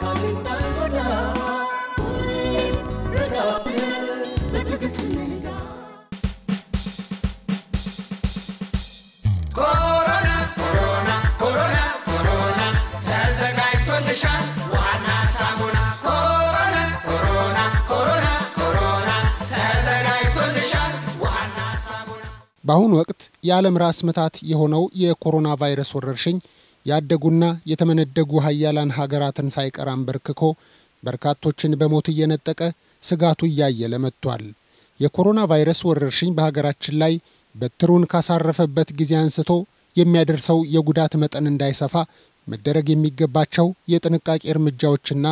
ኮሮና በአሁኑ ወቅት የዓለም ራስ ምታት የሆነው የኮሮና ቫይረስ ወረርሽኝ ያደጉና የተመነደጉ ሀያላን ሀገራትን ሳይቀር አንበርክኮ በርካቶችን በሞት እየነጠቀ ስጋቱ እያየለ መጥቷል። የኮሮና ቫይረስ ወረርሽኝ በሀገራችን ላይ በትሩን ካሳረፈበት ጊዜ አንስቶ የሚያደርሰው የጉዳት መጠን እንዳይሰፋ መደረግ የሚገባቸው የጥንቃቄ እርምጃዎችና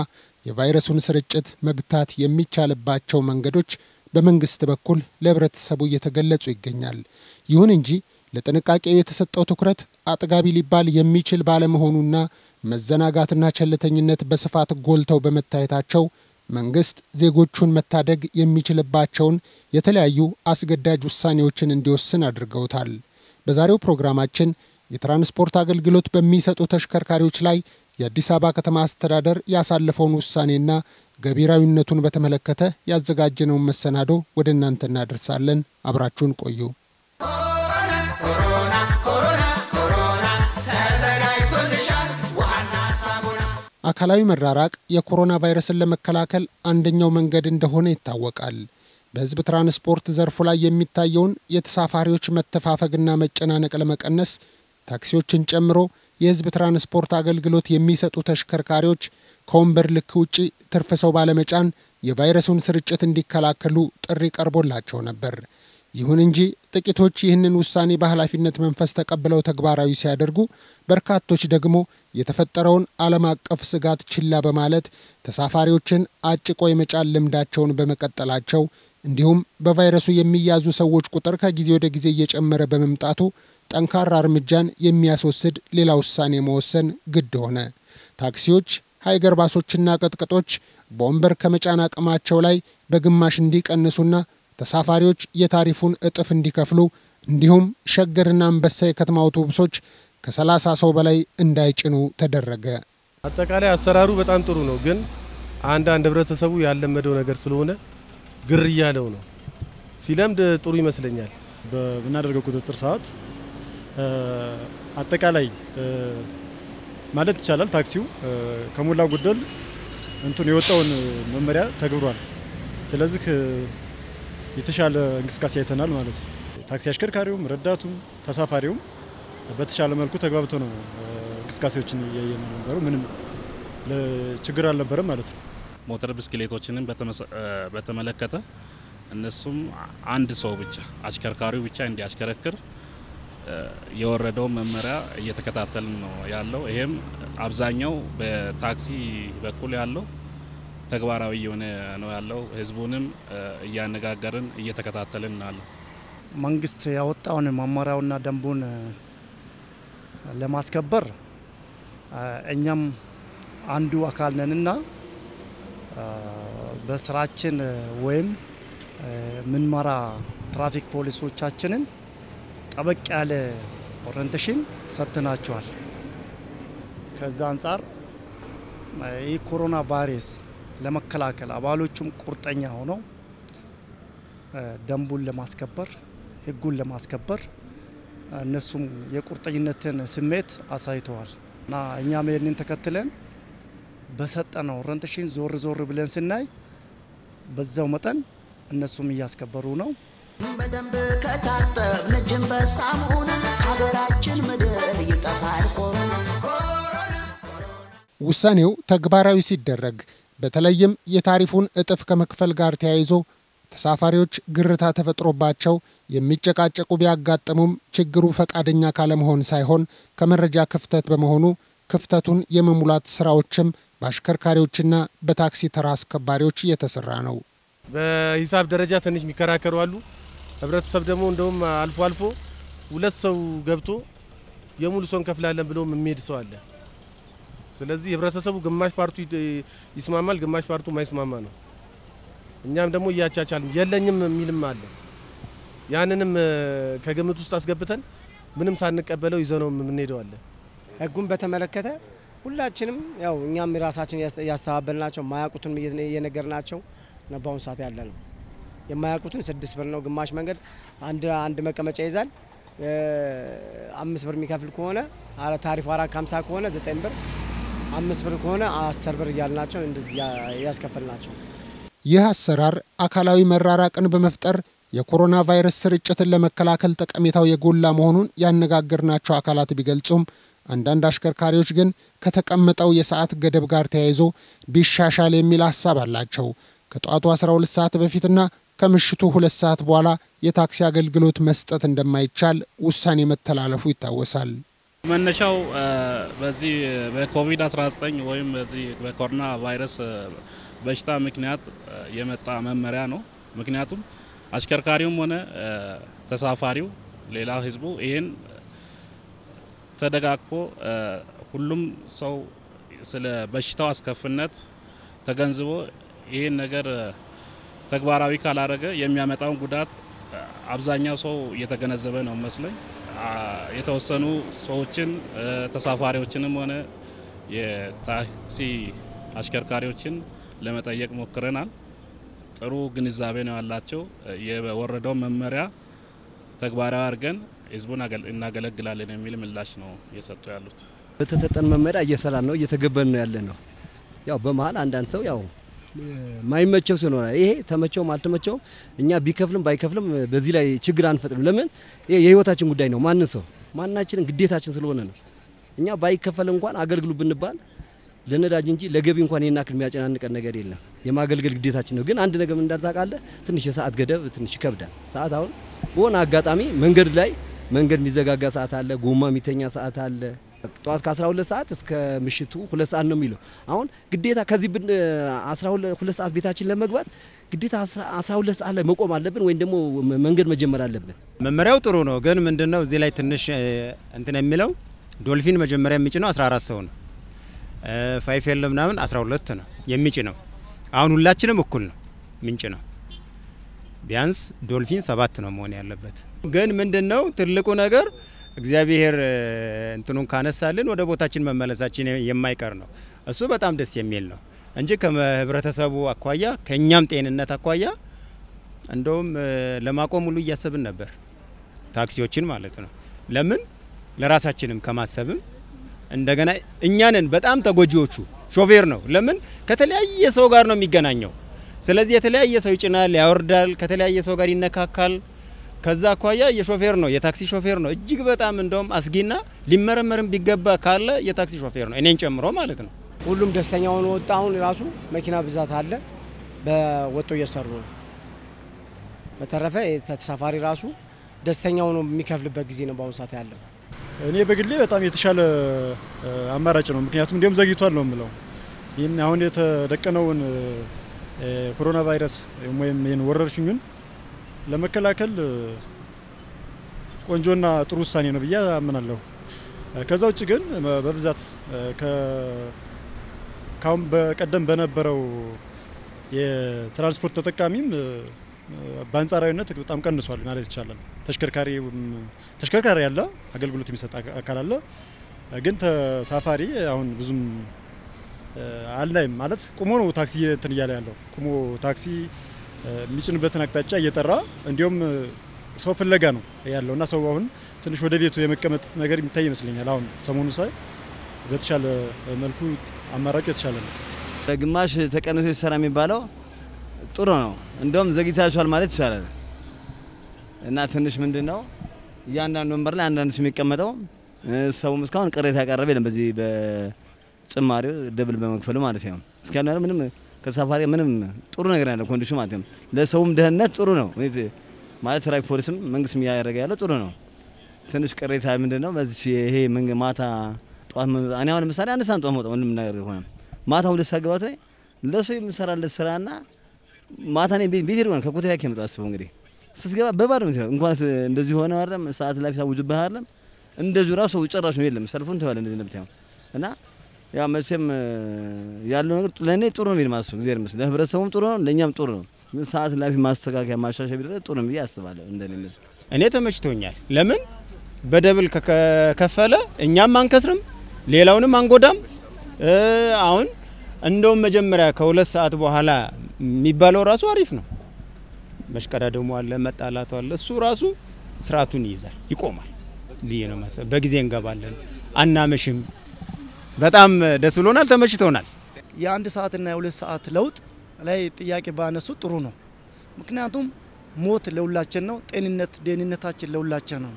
የቫይረሱን ስርጭት መግታት የሚቻልባቸው መንገዶች በመንግስት በኩል ለሕብረተሰቡ እየተገለጹ ይገኛል። ይሁን እንጂ ለጥንቃቄው የተሰጠው ትኩረት አጥጋቢ ሊባል የሚችል ባለመሆኑና መዘናጋትና ቸልተኝነት በስፋት ጎልተው በመታየታቸው መንግስት ዜጎቹን መታደግ የሚችልባቸውን የተለያዩ አስገዳጅ ውሳኔዎችን እንዲወስን አድርገውታል። በዛሬው ፕሮግራማችን የትራንስፖርት አገልግሎት በሚሰጡ ተሽከርካሪዎች ላይ የአዲስ አበባ ከተማ አስተዳደር ያሳለፈውን ውሳኔና ገቢራዊነቱን በተመለከተ ያዘጋጀነውን መሰናዶ ወደ እናንተ እናደርሳለን። አብራችሁን ቆዩ። አካላዊ መራራቅ የኮሮና ቫይረስን ለመከላከል አንደኛው መንገድ እንደሆነ ይታወቃል። በሕዝብ ትራንስፖርት ዘርፉ ላይ የሚታየውን የተሳፋሪዎች መተፋፈግና መጨናነቅ ለመቀነስ ታክሲዎችን ጨምሮ የሕዝብ ትራንስፖርት አገልግሎት የሚሰጡ ተሽከርካሪዎች ከወንበር ልክ ውጪ ትርፍ ሰው ባለመጫን የቫይረሱን ስርጭት እንዲከላከሉ ጥሪ ቀርቦላቸው ነበር። ይሁን እንጂ ጥቂቶች ይህንን ውሳኔ በኃላፊነት መንፈስ ተቀብለው ተግባራዊ ሲያደርጉ፣ በርካቶች ደግሞ የተፈጠረውን ዓለም አቀፍ ስጋት ችላ በማለት ተሳፋሪዎችን አጭቆ የመጫን ልምዳቸውን በመቀጠላቸው እንዲሁም በቫይረሱ የሚያዙ ሰዎች ቁጥር ከጊዜ ወደ ጊዜ እየጨመረ በመምጣቱ ጠንካራ እርምጃን የሚያስወስድ ሌላ ውሳኔ መወሰን ግድ ሆነ። ታክሲዎች፣ ሀይገር ባሶችና ቅጥቅጦች በወንበር ከመጫን አቅማቸው ላይ በግማሽ እንዲቀንሱና ተሳፋሪዎች የታሪፉን እጥፍ እንዲከፍሉ እንዲሁም ሸገርና አንበሳ የከተማ አውቶቡሶች ከሰላሳ ሰው በላይ እንዳይጭኑ ተደረገ። አጠቃላይ አሰራሩ በጣም ጥሩ ነው፣ ግን አንዳንድ ህብረተሰቡ ያለመደው ነገር ስለሆነ ግር እያለው ነው። ሲለምድ ጥሩ ይመስለኛል። በምናደርገው ቁጥጥር ሰዓት አጠቃላይ ማለት ይቻላል ታክሲው ከሞላ ጎደል እንትኑ የወጣውን መመሪያ ተግብሯል። ስለዚህ የተሻለ እንቅስቃሴ አይተናል ማለት ነው። ታክሲ አሽከርካሪውም ረዳቱም ተሳፋሪውም በተሻለ መልኩ ተግባብቶ ነው እንቅስቃሴዎችን እያየን ነበሩ። ምንም ችግር አልነበረም ማለት ነው። ሞተር ብስክሌቶችንም በተመለከተ እነሱም አንድ ሰው ብቻ አሽከርካሪው ብቻ እንዲያሽከረክር የወረደውን መመሪያ እየተከታተልን ነው ያለው። ይሄም አብዛኛው በታክሲ በኩል ያለው ተግባራዊ የሆነ ነው ያለው። ህዝቡንም እያነጋገርን እየተከታተልን ናለው። መንግስት ያወጣውን መመሪያውና ደንቡን ለማስከበር እኛም አንዱ አካል ነንና በስራችን ወይም ምንመራ ትራፊክ ፖሊሶቻችንን ጠበቅ ያለ orientation ሰጥተናቸዋል። ከዛ አንጻር ይህ ኮሮና ቫይረስ ለመከላከል አባሎቹም ቁርጠኛ ሆነው ደንቡን ለማስከበር ህጉን ለማስከበር እነሱም የቁርጠኝነትን ስሜት አሳይተዋል። እና እኛም ይህንን ተከትለን በሰጠነው orientation ዞር ዞር ብለን ስናይ በዛው መጠን እነሱም እያስከበሩ ነው። በደንብ ከታጠብን እጅን በሳሙና ሀገራችን ምድር ይጠፋል። ውሳኔው ተግባራዊ ሲደረግ በተለይም የታሪፉን እጥፍ ከመክፈል ጋር ተያይዞ ተሳፋሪዎች ግርታ ተፈጥሮባቸው የሚጨቃጨቁ ቢያጋጥሙም ችግሩ ፈቃደኛ ካለመሆን ሳይሆን ከመረጃ ክፍተት በመሆኑ ክፍተቱን የመሙላት ስራዎችም በአሽከርካሪዎችና በታክሲ ተራ አስከባሪዎች እየተሰራ ነው። በሂሳብ ደረጃ ትንሽ የሚከራከሩ አሉ። ህብረተሰብ ደግሞ እንደውም አልፎ አልፎ ሁለት ሰው ገብቶ የሙሉ ሰው እንከፍላለን ብሎም የሚሄድ ሰው አለ። ስለዚህ ህብረተሰቡ ግማሽ ፓርቱ ይስማማል፣ ግማሽ ፓርቱ ማይስማማ ነው። እኛም ደግሞ እያቻቻልን የለኝም የሚልም አለ። ያንንም ከግምት ውስጥ አስገብተን ምንም ሳንቀበለው ይዘነው የምንሄደው አለ። ህጉን በተመለከተ ሁላችንም ያው እኛም ራሳችን ያስተባበልናቸው የማያውቁትን እየነገርናቸው ነው በአሁኑ ሰዓት ያለ ነው። የማያውቁትን ስድስት ብር ነው ግማሽ መንገድ አንድ አንድ መቀመጫ ይዛል። አምስት ብር የሚከፍል ከሆነ ታሪፉ አራት ከሀምሳ ከሆነ ዘጠኝ ብር፣ አምስት ብር ከሆነ አስር ብር እያልናቸው እንደዚህ እያስከፈልናቸው ይህ አሰራር አካላዊ መራራቅን በመፍጠር የኮሮና ቫይረስ ስርጭትን ለመከላከል ጠቀሜታው የጎላ መሆኑን ያነጋገርናቸው አካላት ቢገልጹም አንዳንድ አሽከርካሪዎች ግን ከተቀመጠው የሰዓት ገደብ ጋር ተያይዞ ቢሻሻል የሚል ሀሳብ አላቸው። ከጠዋቱ 12 ሰዓት በፊትና ከምሽቱ ሁለት ሰዓት በኋላ የታክሲ አገልግሎት መስጠት እንደማይቻል ውሳኔ መተላለፉ ይታወሳል። መነሻው በዚህ በኮቪድ-19 ወይም በዚህ በኮሮና ቫይረስ በሽታ ምክንያት የመጣ መመሪያ ነው። ምክንያቱም አሽከርካሪውም ሆነ ተሳፋሪው ሌላው ህዝቡ ይህን ተደጋግፎ ሁሉም ሰው ስለ በሽታው አስከፊነት ተገንዝቦ ይህን ነገር ተግባራዊ ካላረገ የሚያመጣውን ጉዳት አብዛኛው ሰው እየተገነዘበ ነው መስለኝ። የተወሰኑ ሰዎችን ተሳፋሪዎችንም ሆነ የታክሲ አሽከርካሪዎችን ለመጠየቅ ሞክረናል። ጥሩ ግንዛቤ ነው ያላቸው። የወረደው መመሪያ ተግባራዊ አድርገን ህዝቡን እናገለግላለን የሚል ምላሽ ነው እየሰጡ ያሉት። በተሰጠን መመሪያ እየሰራን ነው፣ እየተገበን ነው ያለ ነው። ያው በመሀል አንዳንድ ሰው ያው ማይመቸው ይኖራል። ይሄ ተመቸውም አልተመቸውም እኛ ቢከፍልም ባይከፍልም በዚህ ላይ ችግር አንፈጥርም። ለምን የህይወታችን ጉዳይ ነው። ማንን ሰው ማናችንን ግዴታችን ስለሆነ ነው። እኛ ባይከፈል እንኳን አገልግሉ ብንባል ለነዳጅ እንጂ ለገቢ እንኳን ይህን ያክል የሚያጨናንቀን ነገር የለም። የማገልገል ግዴታችን ነው። ግን አንድ ነገር ምን እንዳታውቃለህ፣ ትንሽ የሰዓት ገደብ ትንሽ ይከብዳል። ሰዓት አሁን በሆነ አጋጣሚ መንገድ ላይ መንገድ የሚዘጋጋ ሰዓት አለ፣ ጎማ የሚተኛ ሰዓት አለ። ጠዋት ከ12 ሰዓት እስከ ምሽቱ ሁለት ሰዓት ነው የሚለው። አሁን ግዴታ ከዚህ 12 ሰዓት ቤታችን ለመግባት ግዴታ 12 ሰዓት ላይ መቆም አለብን ወይም ደግሞ መንገድ መጀመር አለብን። መመሪያው ጥሩ ነው፣ ግን ምንድነው እዚህ ላይ ትንሽ እንትን የሚለው ዶልፊን መጀመሪያ የሚጭነው 14 ሰው ነው። five L ምናምን 12 ነው የሚጭነው። አሁን ሁላችንም እኩል ነው ምንጭነው። ቢያንስ ዶልፊን ሰባት ነው መሆን ያለበት። ግን ምንድነው ትልቁ ነገር እግዚአብሔር እንትኑን ካነሳልን ወደ ቦታችን መመለሳችን የማይቀር ነው። እሱ በጣም ደስ የሚል ነው እንጂ ከህብረተሰቡ አኳያ ከእኛም ጤንነት አኳያ እንደውም ለማቆም ሁሉ እያሰብን ነበር ታክሲዎችን ማለት ነው። ለምን ለራሳችንም ከማሰብም እንደገና እኛንን በጣም ተጎጂዎቹ ሾፌር ነው። ለምን ከተለያየ ሰው ጋር ነው የሚገናኘው። ስለዚህ የተለያየ ሰው ይጭናል፣ ያወርዳል፣ ከተለያየ ሰው ጋር ይነካካል። ከዛ አኳያ የሾፌር ነው የታክሲ ሾፌር ነው እጅግ በጣም እንደውም አስጊና ሊመረመርም ቢገባ ካለ የታክሲ ሾፌር ነው እኔን ጨምሮ ማለት ነው። ሁሉም ደስተኛ ሆኖ ወጣ። አሁን ራሱ መኪና ብዛት አለ፣ በወጦ እየሰሩ ነው። በተረፈ ተሳፋሪ ራሱ ደስተኛ ሆኖ የሚከፍልበት ጊዜ ነው በአሁኑ ሰዓት ያለው። እኔ በግሌ በጣም የተሻለ አማራጭ ነው። ምክንያቱም እንዲሁም ዘግይቷል ነው የምለው። ይህን አሁን የተደቀነውን ኮሮና ቫይረስ ወይም ይህን ወረርሽኙን ለመከላከል ቆንጆና ጥሩ ውሳኔ ነው ብዬ አምናለሁ። ከዛ ውጭ ግን በብዛት ካሁን በቀደም በነበረው የትራንስፖርት ተጠቃሚም በአንጻራዊነት በጣም ቀንሷል ማለት ይቻላል። ተሽከርካሪ ተሽከርካሪ ያለ አገልግሎት የሚሰጥ አካ- አካል አለ፣ ግን ተሳፋሪ አሁን ብዙም አልናይም። ማለት ቁሞ ነው ታክሲ እንትን እያለ ያለው ቁሞ ታክሲ የሚጭንበትን አቅጣጫ እየጠራ እንዲሁም ሰው ፍለጋ ነው ያለው እና ሰው አሁን ትንሽ ወደ ቤቱ የመቀመጥ ነገር የሚታይ ይመስለኛል። አሁን ሰሞኑ ሳይ በተሻለ መልኩ አማራጩ የተሻለ ነው። በግማሽ ተቀንሶ ይሰራ የሚባለው ጥሩ ነው። እንደውም ዘግይታችኋል ማለት ይቻላል። እና ትንሽ ምንድን ነው እያንዳንዱ ወንበር ላይ አንዳንዱ ሰው የሚቀመጠው ሰውም እስካሁን ቅሬታ ያቀረበ የለም። በዚህ በጭማሪው double በመክፈሉ ማለት ነው። ያለው ምንም ከተሳፋሪ ምንም ጥሩ ነገር ያለው condition ማለት ነው። ለሰውም ደህንነት ጥሩ ነው። ማለት ትራፊክ ፖሊስም መንግስትም እያደረገ ያለው ጥሩ ነው። ትንሽ ቅሬታ ምንድን ነው በዚህ ይሄ ማታ ጠዋት እኔ አሁን ምሳሌ አንድ ሰዓት ጠዋት መውጣት ምንም ነገር ሆነ ማታ ሁለት ሰዓት ገባት ላይ ለሱ የምሰራለት ስራና ማታ እኔ ቤት ሄድኩ ከኮቴ ያክ የመጣው አስበው እንግዲህ። ስትገባ በባዶ ነው እንኳን እንደዚህ ሆነ አይደለም ሰዓት ላይ ታውጁብህ አይደለም። እንደዚሁ ራሱ ጭራሽ ነው የለም። ሰልፉን ተባለ እንደዚህ እንደምታየው እና ያ መቼም ያለው ነገር ለእኔ ጥሩ ነው የሚል ማስቡ እግዚአብሔር ይመስገን ለህብረተሰቡም ጥሩ ነው ለእኛም ጥሩ ነው ሰዓት ላፊ ማስተካከያ ማሻሻያ ቢደረግ ጥሩ ነው ብዬ አስባለሁ። እንደኔ እኔ ተመችቶኛል። ለምን በደብል ከከፈለ እኛም አንከስርም፣ ሌላውንም አንጎዳም። አሁን እንደውም መጀመሪያ ከሁለት ሰዓት በኋላ የሚባለው ራሱ አሪፍ ነው። መሽቀዳደሙ አለ፣ መጣላቱ አለ። እሱ ራሱ ስርዓቱን ይይዛል፣ ይቆማል ብዬ ነው ማሰብ። በጊዜ እንገባለን፣ አናመሽም። በጣም ደስ ብሎናል፣ ተመችቶናል። የአንድ ሰዓትና የሁለት ሰዓት ለውጥ ላይ ጥያቄ ባነሱ ጥሩ ነው። ምክንያቱም ሞት ለሁላችን ነው፣ ጤንነት ደህንነታችን ለሁላችን ነው።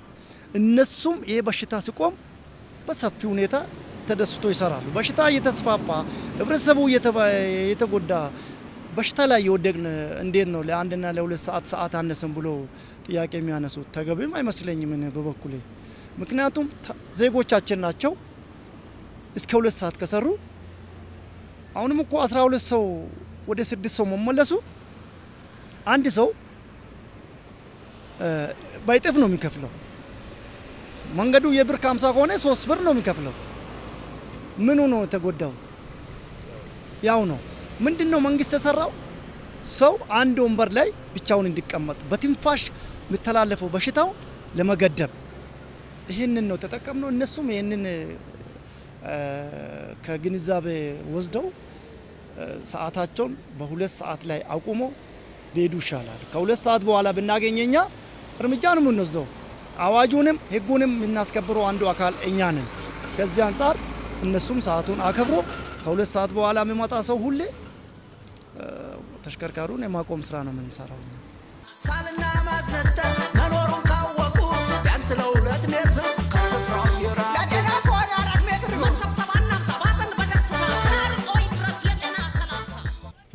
እነሱም ይሄ በሽታ ሲቆም በሰፊ ሁኔታ ተደስቶ ይሰራሉ። በሽታ እየተስፋፋ ህብረተሰቡ የተጎዳ በሽታ ላይ የወደቅን እንዴት ነው ለአንድና ለሁለት ሰዓት ሰዓት አነሰን ብሎ ጥያቄ የሚያነሱት? ተገቢም አይመስለኝም በበኩሌ። ምክንያቱም ዜጎቻችን ናቸው። እስከ ሁለት ሰዓት ከሰሩ አሁንም እኮ 12 ሰው ወደ ስድስት ሰው መመለሱ አንድ ሰው በይጥፍ ነው የሚከፍለው። መንገዱ የብር ከሀምሳ ከሆነ ሶስት ብር ነው የሚከፍለው። ምኑ ነው የተጎዳው? ያው ነው። ምንድን ነው መንግስት የሰራው? ሰው አንድ ወንበር ላይ ብቻውን እንዲቀመጥ በትንፋሽ የሚተላለፈው በሽታው ለመገደብ ይህንን ነው ተጠቀምነው። እነሱም ይህንን ከግንዛቤ ወስደው ሰዓታቸውን በሁለት ሰዓት ላይ አቁሞ ሊሄዱ ይሻላል። ከሁለት ሰዓት በኋላ ብናገኘኛ እርምጃ ነው የምንወስደው። አዋጁንም ህጉንም የምናስከብረው አንዱ አካል እኛ ነን። ከዚህ አንጻር እነሱም ሰዓቱን አከብሮ ከሁለት ሰዓት በኋላ የሚመጣ ሰው ሁሌ ተሽከርካሪውን የማቆም ስራ ነው የምንሰራው። ሳልና ማስነጠስ መኖሩን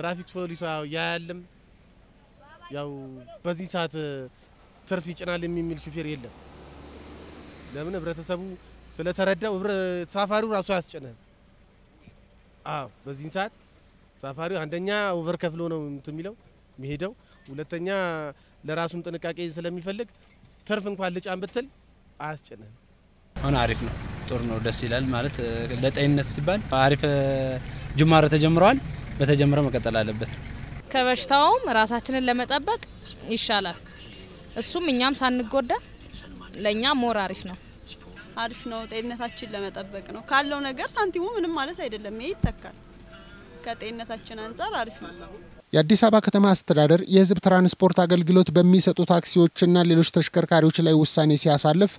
ትራፊክ ፖሊስ ያያልም ያው በዚህ ሰዓት ትርፍ ይጭናል የሚል ሹፌር የለም። ለምን ህብረተሰቡ ስለተረዳው ተሳፋሪው ራሱ አያስጭንህም። አዎ በዚህን ሰዓት ተሳፋሪው አንደኛ over ከፍሎ ነው እንትን የሚለው የሚሄደው፣ ሁለተኛ ለራሱም ጥንቃቄ ስለሚፈልግ ትርፍ እንኳን ልጫን ብትል አያስጭንህም። አሁን አሪፍ ነው፣ ጥሩ ነው፣ ደስ ይላል። ማለት ለጤንነት ሲባል አሪፍ ጅማሮ ተጀምረዋል። በተጀመረ መቀጠል አለበት። ከበሽታውም ራሳችንን ለመጠበቅ ይሻላል። እሱም እኛም ሳንጎዳ ለእኛ more አሪፍ ነው። አሪፍ ነው። ጤንነታችን ለመጠበቅ ነው። ካለው ነገር ሳንቲሙ ምንም ማለት አይደለም። ይሄ ይተካል። ከጤንነታችን አንጻር አሪፍ ነው። የአዲስ አበባ ከተማ አስተዳደር የሕዝብ ትራንስፖርት አገልግሎት በሚሰጡ ታክሲዎችና ሌሎች ተሽከርካሪዎች ላይ ውሳኔ ሲያሳልፍ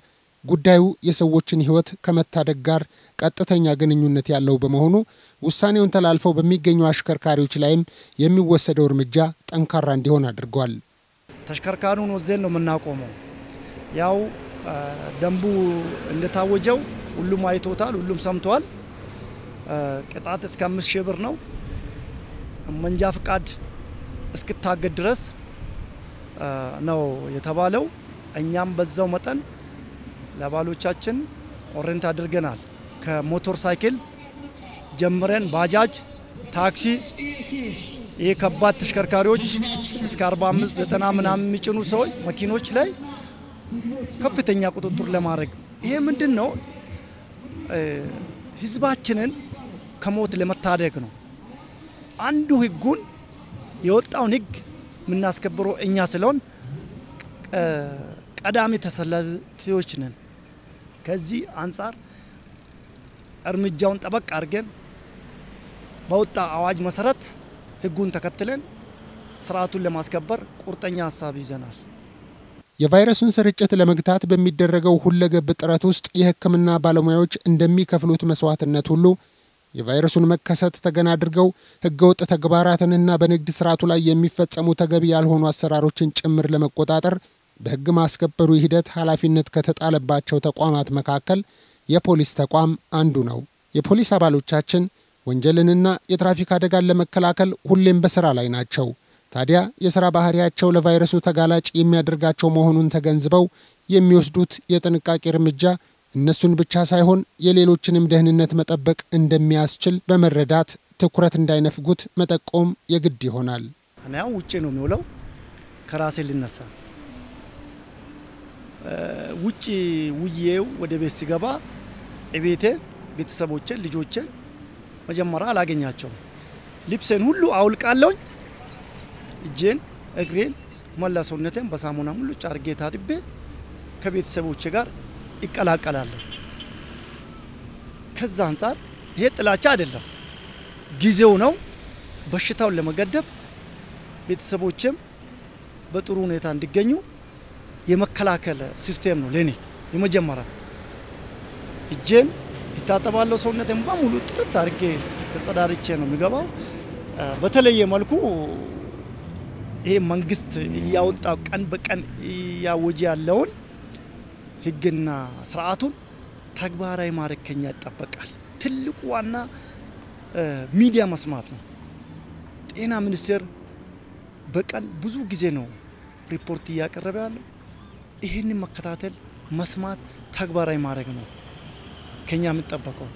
ጉዳዩ የሰዎችን ሕይወት ከመታደግ ጋር ቀጥተኛ ግንኙነት ያለው በመሆኑ ውሳኔውን ተላልፈው በሚገኙ አሽከርካሪዎች ላይም የሚወሰደው እርምጃ ጠንካራ እንዲሆን አድርጓል። ተሽከርካሪውን ወዘን ነው የምናቆመው። ያው ደንቡ እንደታወጀው ሁሉም አይቶታል፣ ሁሉም ሰምተዋል። ቅጣት እስከ አምስት ሺህ ብር ነው። መንጃ ፍቃድ እስክታገድ ድረስ ነው የተባለው። እኛም በዛው መጠን ለአባሎቻችን orient አድርገናል። ከሞተር ሳይክል ጀምረን ባጃጅ፣ ታክሲ፣ ይህ ከባድ ተሽከርካሪዎች እስከ 45 90 ምናምን የሚጭኑ ሰዎች መኪኖች ላይ ከፍተኛ ቁጥጥር ለማድረግ ይሄ ምንድን ነው ህዝባችንን ከሞት ለመታደግ ነው። አንዱ ህጉን የወጣውን ህግ የምናስከብረው እኛ ስለሆን ቀዳሚ ተሰላፊዎች ነን። ከዚህ አንጻር እርምጃውን ጠበቅ አድርገን በወጣ አዋጅ መሰረት ህጉን ተከትለን ስርዓቱን ለማስከበር ቁርጠኛ ሀሳብ ይዘናል። የቫይረሱን ስርጭት ለመግታት በሚደረገው ሁለገብ ጥረት ውስጥ የሕክምና ባለሙያዎች እንደሚከፍሉት መስዋዕትነት ሁሉ የቫይረሱን መከሰት ተገን አድርገው ህገወጥ ተግባራትንና በንግድ ስርዓቱ ላይ የሚፈጸሙ ተገቢ ያልሆኑ አሰራሮችን ጭምር ለመቆጣጠር በህግ ማስከበሩ ሂደት ኃላፊነት ከተጣለባቸው ተቋማት መካከል የፖሊስ ተቋም አንዱ ነው። የፖሊስ አባሎቻችን ወንጀልንና የትራፊክ አደጋን ለመከላከል ሁሌም በስራ ላይ ናቸው። ታዲያ የሥራ ባህሪያቸው ለቫይረሱ ተጋላጭ የሚያደርጋቸው መሆኑን ተገንዝበው የሚወስዱት የጥንቃቄ እርምጃ እነሱን ብቻ ሳይሆን የሌሎችንም ደህንነት መጠበቅ እንደሚያስችል በመረዳት ትኩረት እንዳይነፍጉት መጠቆም የግድ ይሆናል። እኔ ያው ውጭ ነው የሚውለው። ከራሴ ልነሳ ውጭ ውዬው ወደ ቤት ሲገባ እቤቴን፣ ቤተሰቦችን፣ ልጆችን መጀመሪያ አላገኛቸውም። ልብሴን ሁሉ አውልቃለሁኝ። እጄን፣ እግሬን፣ መላ ሰውነቴን በሳሙና ሙሉጭ አድርጌ ታጥቤ ከቤተሰቦቼ ጋር ይቀላቀላለሁ። ከዛ አንጻር ይሄ ጥላቻ አይደለም፣ ጊዜው ነው። በሽታውን ለመገደብ ቤተሰቦችም በጥሩ ሁኔታ እንዲገኙ የመከላከል ሲስቴም ነው ለኔ የመጀመሪያ። እጄን ይታጠባለሁ፣ ሰውነቴን በሙሉ ጥርት አድርጌ ተጸዳድቼ ነው የሚገባው። በተለየ መልኩ ይሄ መንግስት እያወጣው ቀን በቀን እያወጀ ያለውን ህግና ስርዓቱን ተግባራዊ ማድረግ ከኛ ይጠበቃል። ትልቁ ዋና ሚዲያ መስማት ነው። ጤና ሚኒስቴር በቀን ብዙ ጊዜ ነው ሪፖርት እያቀረበ ያለው። ይህንን መከታተል፣ መስማት፣ ተግባራዊ ማድረግ ነው ከኛ የሚጠበቀው።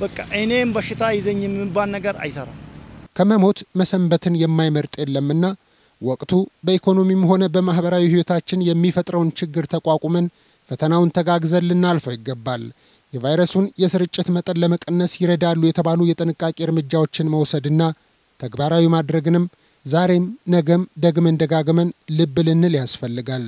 በቃ እኔም በሽታ ይዘኝ የሚባል ነገር አይሰራም። ከመሞት መሰንበትን የማይመርጥ የለምና ወቅቱ በኢኮኖሚም ሆነ በማህበራዊ ህይወታችን የሚፈጥረውን ችግር ተቋቁመን ፈተናውን ተጋግዘን ልናልፈው ይገባል። የቫይረሱን የስርጭት መጠን ለመቀነስ ይረዳሉ የተባሉ የጥንቃቄ እርምጃዎችን መውሰድና ተግባራዊ ማድረግንም ዛሬም ነገም ደግመን ደጋግመን ልብ ልንል ያስፈልጋል።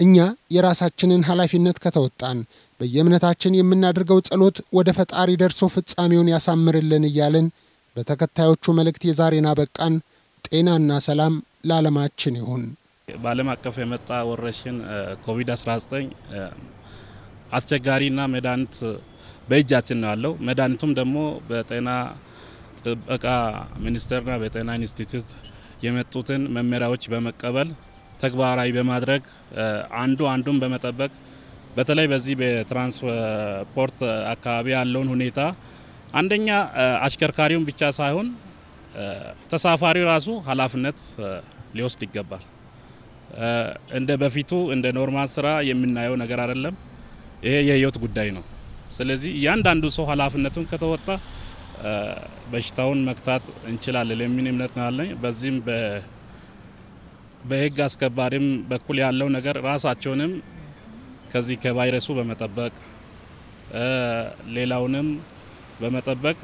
እኛ የራሳችንን ኃላፊነት ከተወጣን በየእምነታችን የምናደርገው ጸሎት ወደ ፈጣሪ ደርሶ ፍጻሜውን ያሳምርልን እያልን በተከታዮቹ መልእክት የዛሬን አበቃን። ጤናና ሰላም ለዓለማችን ይሁን። በዓለም አቀፍ የመጣ ወረርሽኝ ኮቪድ-19 አስቸጋሪና መድኃኒት በእጃችን ነው ያለው። መድኃኒቱም ደግሞ በጤና ጥበቃ ሚኒስቴርና በጤና ኢንስቲትዩት የመጡትን መመሪያዎች በመቀበል ተግባራዊ በማድረግ አንዱ አንዱን በመጠበቅ በተለይ በዚህ በትራንስፖርት አካባቢ ያለውን ሁኔታ አንደኛ አሽከርካሪውን ብቻ ሳይሆን ተሳፋሪው ራሱ ኃላፊነት ሊወስድ ይገባል። እንደ በፊቱ እንደ normal ስራ የምናየው ነገር አይደለም። ይሄ የህይወት ጉዳይ ነው። ስለዚህ እያንዳንዱ ሰው ኃላፊነቱን ከተወጣ በሽታውን መግታት እንችላለን የሚል እምነት ነው ያለኝ። በዚህም በህግ አስከባሪም በኩል ያለው ነገር ራሳቸውንም ከዚህ ከቫይረሱ በመጠበቅ ሌላውንም በመጠበቅ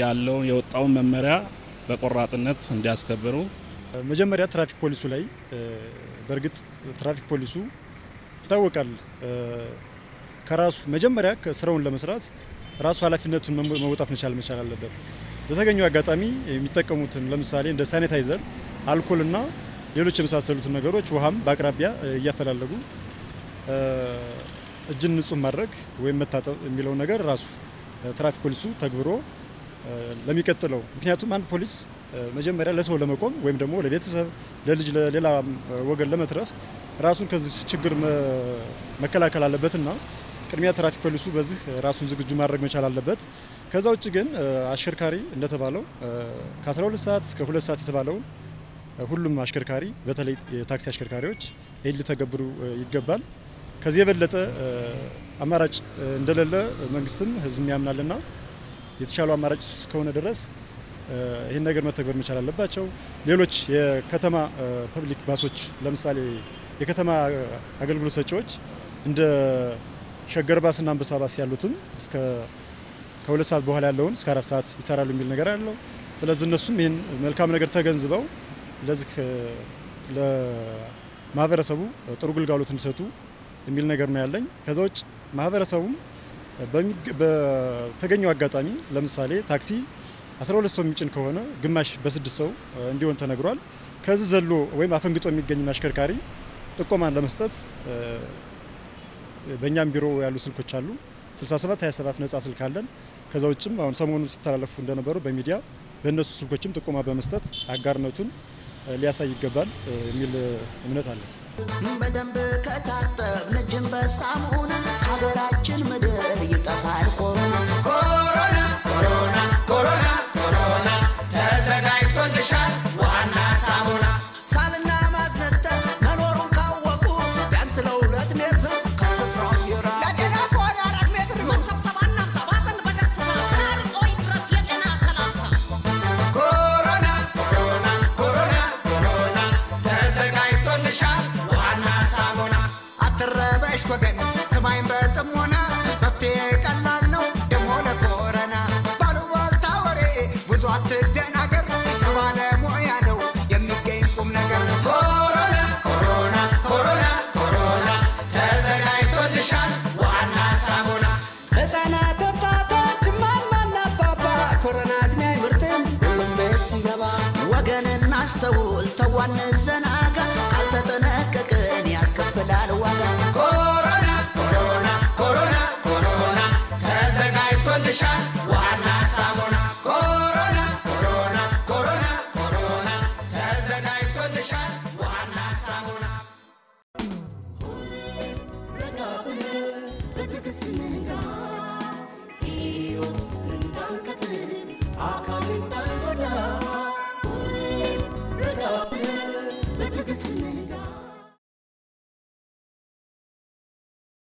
ያለውን የወጣውን መመሪያ በቆራጥነት እንዲያስከብሩ መጀመሪያ ትራፊክ ፖሊሱ ላይ በእርግጥ ትራፊክ ፖሊሱ ይታወቃል ከራሱ መጀመሪያ ስራውን ለመስራት ራሱ ኃላፊነቱን መውጣት መቻል መቻል አለበት። በተገኘው አጋጣሚ የሚጠቀሙትን ለምሳሌ እንደ ሳኒታይዘር፣ አልኮልና ሌሎች የመሳሰሉትን ነገሮች ውሃም በአቅራቢያ እያፈላለጉ እጅን ንጹህ ማድረግ ወይም መታጠብ የሚለው ነገር ራሱ ትራፊክ ፖሊሱ ተግብሮ ለሚቀጥለው ምክንያቱም አንድ ፖሊስ መጀመሪያ ለሰው ለመቆም ወይም ደግሞ ለቤተሰብ፣ ለልጅ፣ ለሌላ ወገን ለመትረፍ ራሱን ከዚህ ችግር መከላከል አለበትና ቅድሚያ ትራፊክ ፖሊሱ በዚህ ራሱን ዝግጁ ማድረግ መቻል አለበት። ከዛ ውጭ ግን አሽከርካሪ እንደተባለው ከ12 ሰዓት እስከ ሁለት ሰዓት የተባለውን ሁሉም አሽከርካሪ በተለይ የታክሲ አሽከርካሪዎች ይህን ሊተገብሩ ይገባል። ከዚህ የበለጠ አማራጭ እንደሌለ መንግስትም ህዝብም ያምናልና የተሻለው አማራጭ ከሆነ ድረስ ይህን ነገር መተግበር መቻል አለባቸው። ሌሎች የከተማ ፐብሊክ ባሶች ለምሳሌ የከተማ አገልግሎት ሰጪዎች እንደ ሸገር ባስና አንበሳ ባስ ያሉትም እስከ ከሁለት ሰዓት በኋላ ያለውን እስከ አራት ሰዓት ይሰራሉ የሚል ነገር አለው። ስለዚህ እነሱም ይህን መልካም ነገር ተገንዝበው ለዚህ ለማህበረሰቡ ጥሩ ግልጋሎት እንዲሰጡ የሚል ነገር ነው ያለኝ። ከዛ ውጭ ማህበረሰቡም በተገኘው አጋጣሚ ለምሳሌ ታክሲ 12 ሰው የሚጭን ከሆነ ግማሽ በስድስት ሰው እንዲሆን ተነግሯል። ከዚህ ዘሎ ወይም አፈንግጦ የሚገኝን አሽከርካሪ ጥቆማን ለመስጠት በእኛም ቢሮ ያሉ ስልኮች አሉ። 67 27 ነጻ ስልክ አለን። ከዛ ውጭም አሁን ሰሞኑን ሲተላለፉ እንደነበሩ በሚዲያ በእነሱ ስልኮችም ጥቆማ በመስጠት አጋርነቱን ሊያሳይ ይገባል የሚል እምነት አለ። በደንብ ከታጠብን እጅን በሳሙና ሀገራችን ምድር ይጠፋል ኮሮና ኮሮና ኮሮና ኮሮና ተዘጋጅቶልሻል ሲገባ ወገን እናስተውል ተዋንዘና